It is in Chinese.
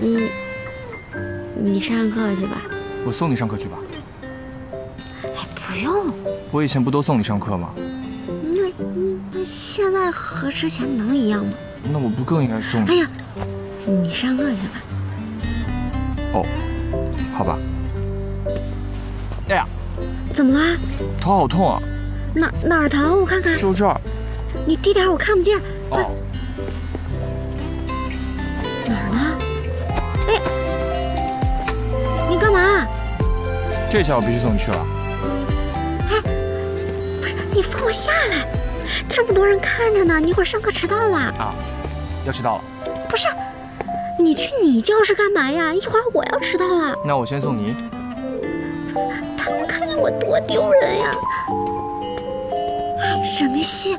你你上课去吧。我送你上课去吧。哎，不用。我以前不都送你上课吗？那那现在和之前能一样吗？那我不更应该送你？哎呀，你上课去吧。哦，好吧。哎呀，怎么啦？头好痛啊！哪哪儿疼？我看看。就这儿。你低点，我看不见。哦。哪儿呢？哎，你干嘛？这下我必须送你去了。哎，不是，你放我下来！这么多人看着呢，你一会儿上课迟到了。啊，要迟到了。不是，你去你教室干嘛呀？一会儿我要迟到了。那我先送你。他们看见我多丢人呀！哎，什么戏？